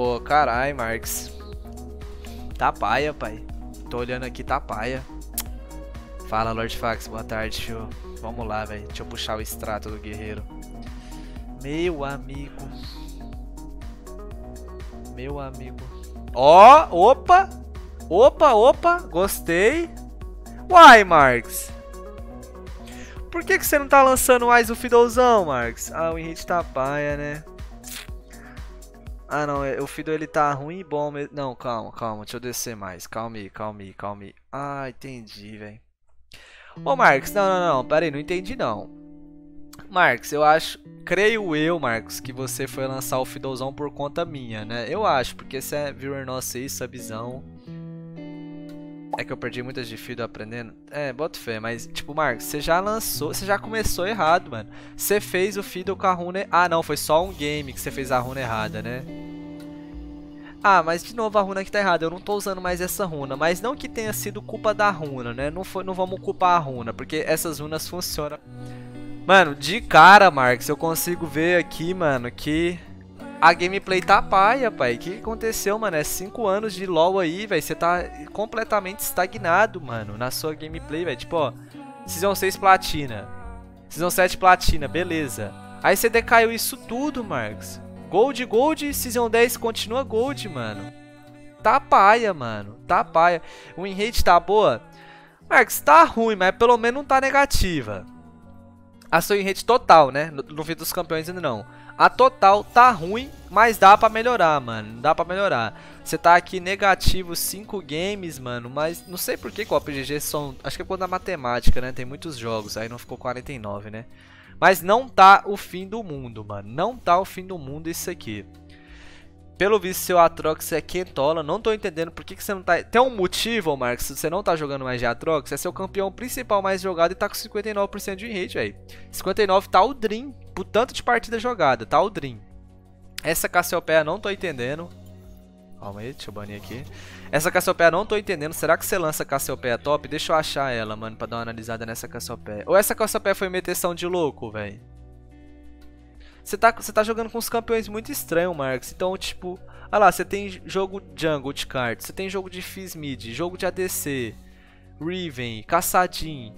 Pô, carai, Marx. Tá paia, pai. Tô olhando aqui, tá paia. Fala, Lord Fax, boa tarde, tio. Vamos lá, velho. Deixa eu puxar o extrato do guerreiro. Meu amigo. Meu amigo. Ó, oh, opa! Opa, opa, gostei. Uai, Marx. Por que, que você não tá lançando mais o Fidozão, Marx? Ah, o Henrique tá paia, né? Ah, não, é, o Fido ele tá ruim e bom mesmo. Não, calma, calma, deixa eu descer mais. Calma aí, calma aí, calma aí. Ah, entendi, velho. Ô, Marcos, não, não, não, pera aí, não entendi não. Marcos, eu acho, creio eu, Marcos, que você foi lançar o Fidozão por conta minha, né? Eu acho, porque você é viewer nosso aí, subzão. É que eu perdi muitas de Fido aprendendo. É, bota fé, mas, tipo, Marcos, você já lançou, você já começou errado, mano. Você fez o Fido com a runa... Ah, não, foi só um game que você fez a runa errada, né? Ah, mas de novo a runa aqui tá errada, eu não tô usando mais essa runa. Mas não que tenha sido culpa da runa, né? Não, foi, não vamos culpar a runa, porque essas runas funcionam. Mano, de cara, Marcos, eu consigo ver aqui, mano, que a gameplay tá paia, pai. O que aconteceu, mano? É 5 anos de LoL aí, velho. Você tá completamente estagnado, mano, na sua gameplay, velho. Tipo, ó, Season 6 platina. Season 7 platina, beleza. Aí você decaiu isso tudo, Marcos. Gold, Gold, Season 10 continua Gold, mano. Tá paia, mano. Tá paia. O rate tá boa? Marcos, tá ruim, mas pelo menos não tá negativa. A sua rate total, né? No, no fim dos campeões ainda não. A total tá ruim, mas dá pra melhorar, mano. Dá pra melhorar. Você tá aqui negativo 5 games, mano. Mas não sei por que o PGG são... Acho que é por da matemática, né? Tem muitos jogos. Aí não ficou 49, né? Mas não tá o fim do mundo, mano. Não tá o fim do mundo isso aqui. Pelo visto, seu Atrox é Kentola. Não tô entendendo por que, que você não tá... Tem um motivo, Marcos, se você não tá jogando mais de Atrox. É seu campeão principal mais jogado e tá com 59% de rate, velho. 59 tá o Dream. Por tanto de partida jogada, tá o Dream. Essa Cassiopeia não tô entendendo. Calma aí, deixa eu banir aqui. Essa Cassiopeia não tô entendendo. Será que você lança Cassiopeia top? Deixa eu achar ela, mano, pra dar uma analisada nessa Cassiopeia. Ou essa Cassiopeia foi meteção de louco, velho? Você tá, você tá jogando com uns campeões muito estranhos, Marcos. Então, tipo... Olha lá, você tem jogo jungle de kart. Você tem jogo de Fizz mid, jogo de ADC. Riven, Caçadin.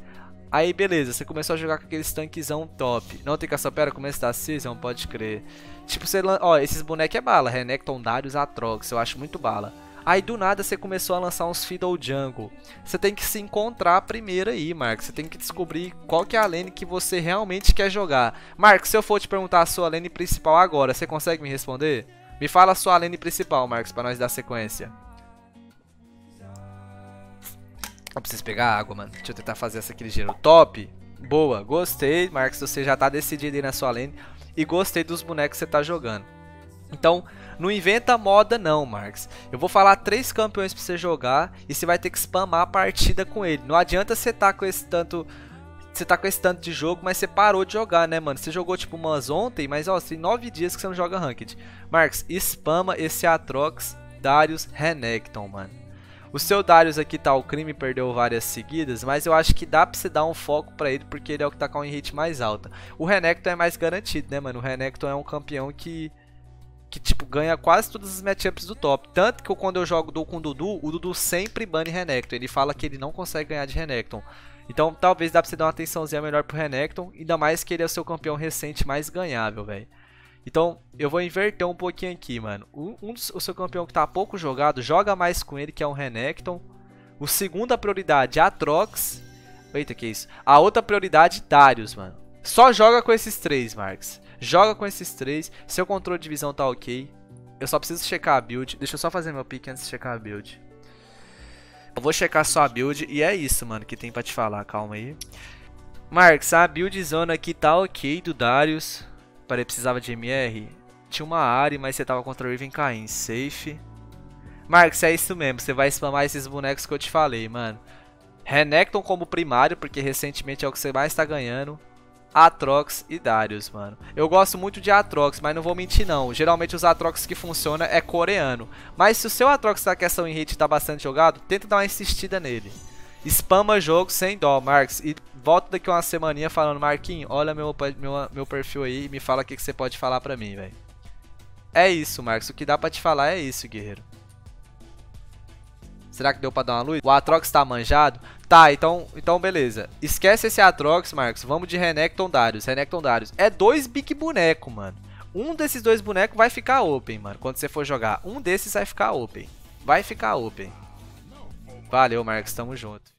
Aí, beleza, você começou a jogar com aqueles tanquezão top. Não tem Cassiopeia, começa da Season, pode crer. Tipo, você... Ó, esses bonecos é bala. Renekton, Darius, Atrox. Eu acho muito bala. Aí do nada você começou a lançar uns Fiddle Jungle. Você tem que se encontrar primeiro aí, Marcos. Você tem que descobrir qual que é a lane que você realmente quer jogar. Marcos, se eu for te perguntar a sua lane principal agora, você consegue me responder? Me fala a sua lane principal, Marcos, para nós dar sequência. Eu preciso pegar água, mano. Deixa eu tentar fazer essa aqui ligeiro. Top! Boa, gostei, Marcos. Você já tá decidido aí na sua lane. E gostei dos bonecos que você tá jogando. Então, não inventa moda não, Marx. Eu vou falar três campeões para você jogar e você vai ter que spamar a partida com ele. Não adianta você tá com esse tanto você tá com esse tanto de jogo, mas você parou de jogar, né, mano? Você jogou tipo umas ontem, mas ó, tem nove dias que você não joga Ranked. Marx, spama esse Atrox Darius Renekton, mano. O seu Darius aqui tá, o crime perdeu várias seguidas, mas eu acho que dá pra você dar um foco pra ele, porque ele é o que tá com a rate mais alta. O Renekton é mais garantido, né, mano? O Renekton é um campeão que que tipo ganha quase todas as matchups do top. Tanto que quando eu jogo com o Dudu, o Dudu sempre bane Renekton. Ele fala que ele não consegue ganhar de Renekton. Então talvez dá pra você dar uma atençãozinha melhor pro Renekton. Ainda mais que ele é o seu campeão recente mais ganhável, velho. Então eu vou inverter um pouquinho aqui, mano. Um, um o seu campeão que tá pouco jogado, joga mais com ele, que é o Renekton. O segunda prioridade, Atrox. Eita, que isso? A outra prioridade, Darius, mano. Só joga com esses três, Marks. Joga com esses três. Seu controle de visão tá ok. Eu só preciso checar a build. Deixa eu só fazer meu pick antes de checar a build. Eu vou checar só a build e é isso, mano, que tem pra te falar. Calma aí. Marx, a build zona aqui tá ok do Darius. Parei, precisava de MR. Tinha uma área, mas você tava contra o Riven Caim. Safe. Marx, é isso mesmo. Você vai spamar esses bonecos que eu te falei, mano. Renekton como primário, porque recentemente é o que você mais tá ganhando. Atrox e Darius, mano. Eu gosto muito de Atrox, mas não vou mentir não. Geralmente os Atrox que funcionam é coreano. Mas se o seu Atrox da questão em hit tá bastante jogado, tenta dar uma insistida nele. Spama jogo sem dó, Marx. E volta daqui uma semaninha falando, Marquinhos, olha meu, meu, meu perfil aí e me fala o que, que você pode falar pra mim, velho. É isso, Marcos. O que dá pra te falar é isso, guerreiro. Será que deu pra dar uma luz? O Atrox tá manjado? Tá, então, então beleza. Esquece esse Atrox, Marcos. Vamos de Renekton Darius. Renekton Darius. É dois big boneco, mano. Um desses dois bonecos vai ficar open, mano. Quando você for jogar, um desses vai ficar open. Vai ficar open. Valeu, Marcos. Tamo junto.